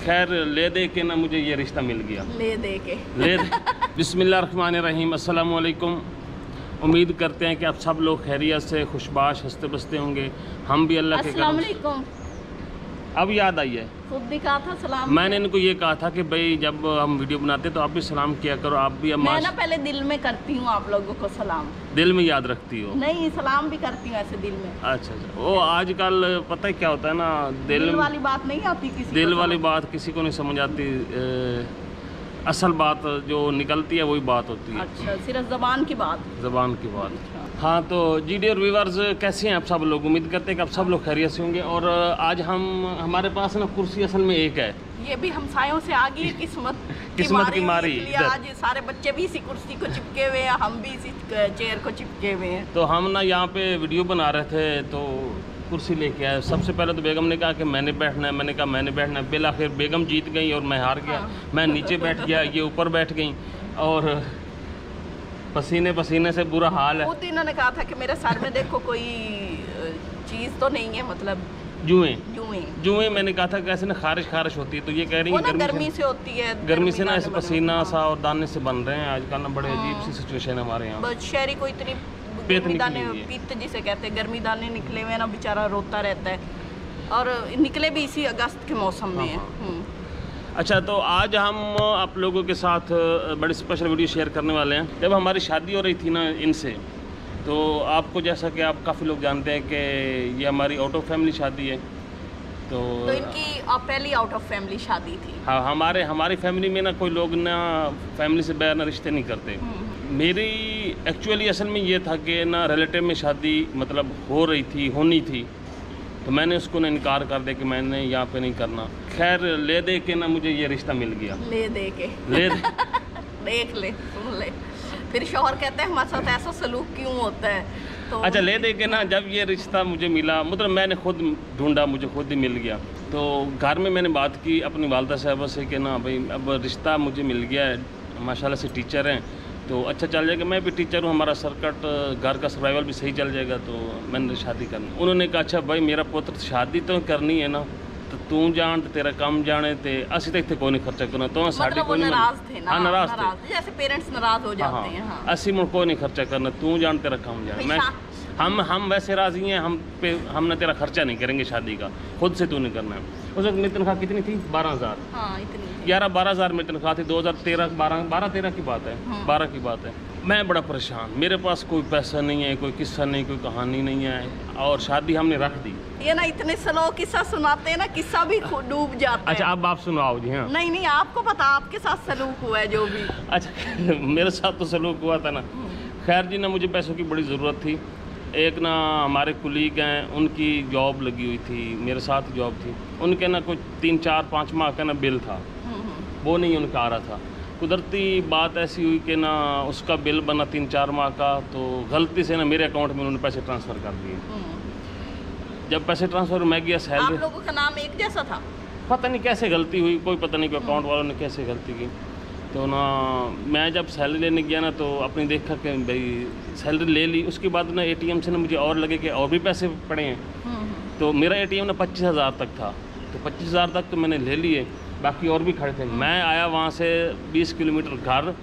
खैर ले दे के ना मुझे ये रिश्ता मिल गया। ले दे के। ले रहीम अस्सलाम वालेकुम उम्मीद करते हैं कि आप सब लोग खैरियत से खुशबाश हँसते बसते होंगे। हम भी अल्लाह के करम अब याद आई है। खुद भी कहा था सलाम। मैंने इनको ये कहा था कि भाई जब हम वीडियो बनाते तो आप भी सलाम किया करो आप भी मैं ना पहले दिल में करती हूँ आप लोगों को सलाम। दिल में याद रखती हो? नहीं सलाम भी करती हूँ ऐसे दिल में। अच्छा अच्छा। वो आजकल पता है क्या होता है ना दिल दिल वाली बात नहीं आती किसी दिल वाली बात किसी को नहीं समझ आती असल बात जो निकलती है वही बात होती है। अच्छा सिर्फ़ जबान की बात? जबान की बात। अच्छा। हाँ तो जी डी और व्यूवर्स कैसे हैं आप सब लोग? उम्मीद करते हैं कि आप सब लोग खैरियत से होंगे। और आज हम हमारे पास ना कुर्सी असल में एक है। ये भी हमसायों से आ गई किस्मत किस्मत की मारी, आज सारे बच्चे भी इसी कुर्सी को चिपके हुए हैं हम भी इसी चेयर को चिपके हुए हैं। तो हम ना यहाँ पे वीडियो बना रहे थे तो कुर्सी लेके आए। सबसे पहले तो बेगम ने कहा कि मैंने बैठना है मैंने कहा मैंने बैठना है। बिल आखिर बेगम जीत गई और मैं हार गया। हाँ। मैं नीचे बैठ गया ये ऊपर बैठ गई और पसीने पसीने से बुरा हाल है। खुद इन्होंने कहा था कि मेरे सर में देखो कोई चीज़ तो नहीं है मतलब जुएँ। जुएँ। मैंने कहा था कैसे ना खारिश खारिश होती है। तो ये कह रही है गर्मी गर्मी से होती है गर्मी से ना ऐसे पसीना हाँ। सा और दाने से बन रहे हैं। आजकल ना बड़े अजीब सी सिचुएशन है हमारे यहाँ। शहरी को इतनी गर्मी दाने पित्त जिसे कहते हैं गर्मी दाने निकले हुए ना बेचारा रोता रहता है। और निकले भी इसी अगस्त के मौसम में हाँ, है। हम्म। अच्छा तो आज हम आप लोगों के साथ बड़ी स्पेशल वीडियो शेयर करने वाले हैं। जब हमारी शादी हो रही थी ना इनसे तो आपको जैसा कि आप काफ़ी लोग जानते हैं कि ये हमारी आउट ऑफ़ फैमिली शादी है। तो तो इनकी पहली आउट ऑफ़ फैमिली शादी थी। हाँ हमारे हमारी फैमिली में ना कोई लोग ना फैमिली से बगैर ना रिश्ते नहीं करते। हम्म, मेरी एक्चुअली असल में ये था कि ना रिलेटिव में शादी मतलब हो रही थी होनी थी तो मैंने उसको ना इनकार कर दिया कि मैंने यहाँ पे नहीं करना। खैर ले दे के ना मुझे ये रिश्ता मिल गया। ले दे के। ले दे। देख ले सुन ले। फिर शोहर कहते हैं हमारे साथ ऐसा सलूक क्यों होता है? तो अच्छा ले दे के ना जब ये रिश्ता मुझे मिला मतलब मैंने खुद ढूंढा मुझे खुद ही मिल गया। तो घर में मैंने बात की अपनी वालदा साहबा से कि ना भाई अब रिश्ता मुझे मिल गया है माशाल्लाह से टीचर हैं तो अच्छा चल जाएगा। मैं भी टीचर हूँ हमारा सर्कट घर का सर्वाइवल भी सही चल जाएगा तो मैंने शादी करनी उन्होंने कहा अच्छा भाई मेरा पुत्र शादी तो करनी है ना तो तू जान ते तेरा काम जाने ते असी तो इतने कोई नहीं खर्चा करना तो साड़ी मतलब कोई नहीं नाराज़ थे ना हाँ नाराज़ थे। नाराज़ थे जैसे पेरेंट्स नाराज़ हो हाँ जाते हैं हाँ असी मुझे कोई नहीं खर्चा हम हम वैसे राज़ी हैं हम पे हम ना तेरा खर्चा नहीं करेंगे शादी का खुद से तू नहीं करना है। उस वक्त मेरी तनख्वाह कितनी थी? बारह हज़ार। हाँ ग्यारह बारह हज़ार मेरी तनख्वाह थी दो हज़ार तेरह बारह बारह तेरह की बात है हाँ। बारह की बात है। मैं बड़ा परेशान मेरे पास कोई पैसा नहीं है कोई किस्सा नहीं कोई कहानी नहीं है और शादी हमने रख दी। ये ना इतने स्लो किस्सा सुनाते हैं ना किस्सा भी डूब जाता अच्छा अब आप सुनाओ जी हाँ। नहीं नहीं आपको पता आपके साथ सलूक हुआ है जो भी। अच्छा मेरे साथ तो सलूक हुआ था ना। खैर जी ना मुझे पैसों की बड़ी ज़रूरत थी एक ना हमारे कुलीग हैं उनकी जॉब लगी हुई थी मेरे साथ जॉब थी। उनके ना कुछ तीन चार पाँच माह का ना बिल था। वो नहीं उनका आ रहा था। कुदरती बात ऐसी हुई कि ना उसका बिल बना तीन चार माह का तो गलती से ना मेरे अकाउंट में उन्होंने पैसे ट्रांसफ़र कर दिए। जब पैसे ट्रांसफ़र मैं गया सैलरी लोगों का नाम एक जैसा था? पता नहीं कैसे गलती हुई कोई पता नहीं कि अकाउंट वालों ने कैसे गलती की। तो ना मैं जब सैलरी लेने गया ना तो अपनी देखा कि भाई सैलरी ले ली। उसके बाद ना एटीएम से ना मुझे और लगे कि और भी पैसे पड़े हैं। हम्म, हम्म। तो मेरा एटीएम ना पच्चीस हज़ार तक था। तो पच्चीस हज़ार तक तो मैंने ले लिए बाकी और भी खड़े थे। मैं आया वहाँ से बीस किलोमीटर घर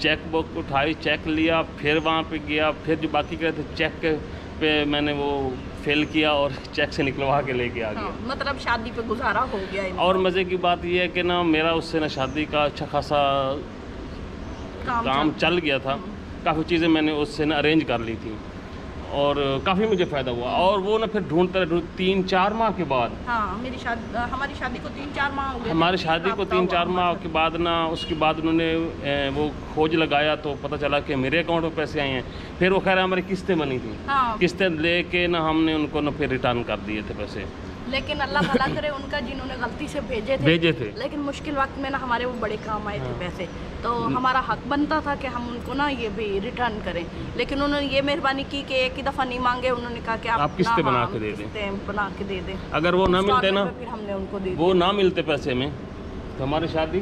चेक बुक उठाई चेक लिया फिर वहाँ पे गया फिर जो बाकी के थे चेक पे मैंने वो फेल किया और चेक से निकलवा के लेके आ गया। हाँ, मतलब शादी पे गुजारा हो गया और मज़े की बात यह है कि ना मेरा उससे ना शादी का अच्छा खासा काम, काम चल- चल गया था। काफ़ी चीज़ें मैंने उससे ना अरेंज कर ली थी। और काफ़ी मुझे फ़ायदा हुआ। और वो ना फिर ढूंढते ढूंढ तीन चार माह के बाद। हाँ मेरी शादी हमारी शादी को तीन चार माह हो गए। हमारी शादी को तीन चार माह के बाद ना उसके बाद उन्होंने वो खोज लगाया तो पता चला कि मेरे अकाउंट में पैसे आए हैं। फिर वो खैर हमारी किस्तें बनी थी। हाँ। किस्तें लेके ना हमने उनको ना फिर रिटर्न कर दिए थे पैसे। लेकिन अल्लाह भला करे उनका जिन्होंने गलती से भेजे थे भेजे थे। लेकिन मुश्किल वक्त में ना हमारे वो बड़े काम आए थे पैसे। तो हमारा हक बनता था कि हम उनको ना ये भी रिटर्न करें। लेकिन उन्होंने ये मेहरबानी की कि एक ही दफ़ा नहीं मांगे उन्होंने कहा कि आप, आप किस्तें बना हाँ, के दे दें। बना के दे दें। अगर वो ना मिलते ना फिर हमने उनको दे वो ना मिलते पैसे में तो हमारी शादी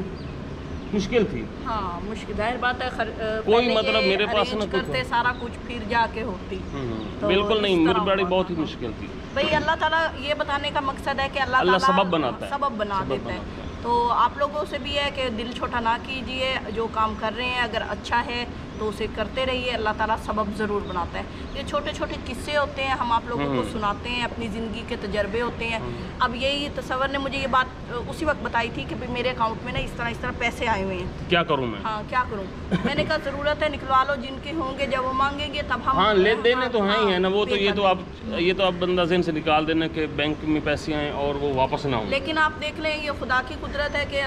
मुश्किल थी। हाँ मुश्किल। ज़ाहिर बात है खर, कोई मतलब मेरे पास ना करते सारा कुछ फिर जाके होती। हम्म, तो बिल्कुल नहीं मेरी बड़ी बहुत ही मुश्किल थी। भाई अल्लाह ताला ये बताने का मकसद है कि अल्लाह अल्लाह ताला सबब बनाता है। सबब बना सबब देता है। है। तो आप लोगों से भी है कि दिल छोटा ना कीजिए जो काम कर रहे हैं अगर अच्छा है तो उसे करते रहिए अल्लाह ताला सबब ज़रूर बनाता है। ये छोटे छोटे किस्से होते हैं हम आप लोगों को हम्म। सुनाते हैं अपनी ज़िंदगी के तजर्बे होते हैं। अब यही तस्वर ने मुझे ये बात उसी वक्त बताई थी कि मेरे अकाउंट में ना इस तरह इस तरह पैसे आए हुए हैं। क्या करूँ मैं? हाँ क्या करूँ? मैंने कहा ज़रूरत है निकलवा लो जिनके होंगे जब वो मांगेंगे तब हम हाँ लेन देने तो हैं ही है ना वो तो ये तो आप ये तो आप बंदा जहन से निकाल देना कि बैंक में पैसे आए और वो वापस ना हो। लेकिन आप देख लें ये खुदा की कुदरत है कि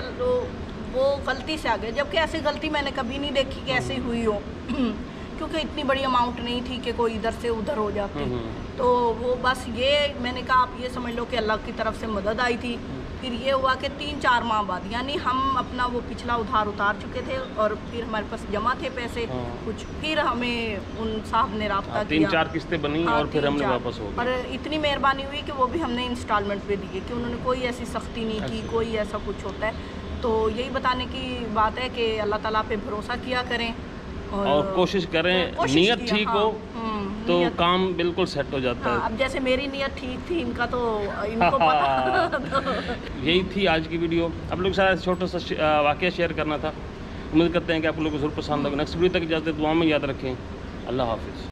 वो गलती से आ गए जबकि ऐसी गलती मैंने कभी नहीं देखी कि ऐसी हुई हो। क्योंकि इतनी बड़ी अमाउंट नहीं थी कि कोई इधर से उधर हो जाती। हम्म, हम्म। तो वो बस ये मैंने कहा आप ये समझ लो कि अल्लाह की तरफ़ से मदद आई थी। फिर ये हुआ कि तीन चार माह बाद यानी हम अपना वो पिछला उधार उतार चुके थे और फिर हमारे पास जमा थे पैसे। हाँ। कुछ फिर हमें उन साहब ने रब्ता हाँ, किया। तीन चार किस्तें बनी हाँ, और फिर हमने वापस हो और इतनी मेहरबानी हुई कि वो भी हमने इंस्टॉलमेंट पे दिए कि उन्होंने कोई ऐसी सख्ती नहीं की। कोई ऐसा कुछ होता है। तो यही बताने की बात है कि अल्लाह ताला पे भरोसा किया करें और और कोशिश करें कोशिश नीयत ठीक हाँ, हो हम्म, तो काम बिल्कुल सेट हो जाता हाँ, है। अब जैसे मेरी नीयत ठीक थी इनका तो इनको पता। तो यही थी आज की वीडियो। आप लोग साथ छोटा सा वाक्य शेयर करना था। उम्मीद करते हैं कि आप लोगों को ज़रूर पसंद होगा। नेक्स्ट वीडियो तक जाते दुआ में याद रखें। अल्लाह हाफिज़।